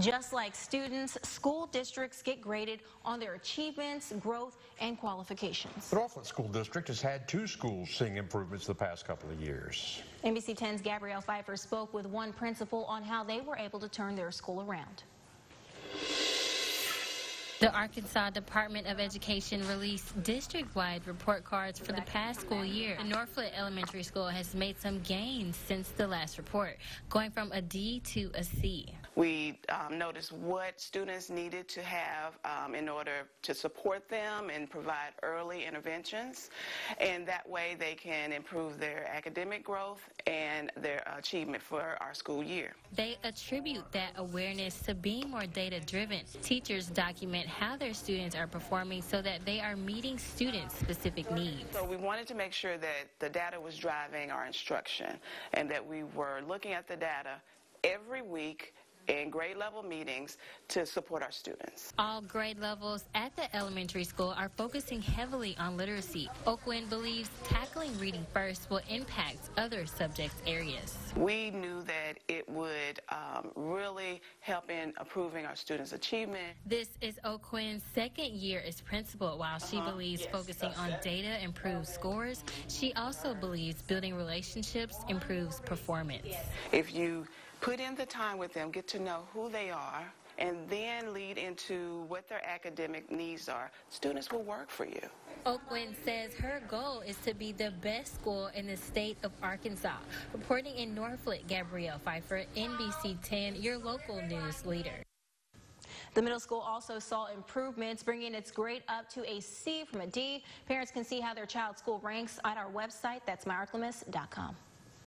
Just like students, school districts get graded on their achievements, growth, and qualifications. The Norphlet School District has had two schools seeing improvements the past couple of years. NBC 10's Gabrielle Pfeiffer spoke with one principal on how they were able to turn their school around. The Arkansas Department of Education released district-wide report cards for the past school year. The Norphlet Elementary School has made some gains since the last report, going from a D to a C. We um, noticed what students needed to have um, in order to support them and provide early interventions, and that way they can improve their academic growth and their achievement for our school year. They attribute that awareness to being more data-driven. Teachers document how their students are performing so that they are meeting students' specific needs. So we wanted to make sure that the data was driving our instruction and that we were looking at the data every week in grade level meetings to support our students. All grade levels at the elementary school are focusing heavily on literacy. Oakwind believes tackling reading first will impact other subject areas. We knew that it would um, really help in improving our students' achievement. This is Oakwind's second year as principal. While she uh -huh. believes yes, focusing on data improves scores, she also believes building relationships improves performance. If you put in the time with them, get to know who they are, and then lead into what their academic needs are, students will work for you. Oakland says her goal is to be the best school in the state of Arkansas. Reporting in Norphlet, Gabrielle Pfeiffer, NBC 10, your local news leader. The middle school also saw improvements, bringing its grade up to a C from a D. Parents can see how their child's school ranks at our website. That's myarklamiss.com.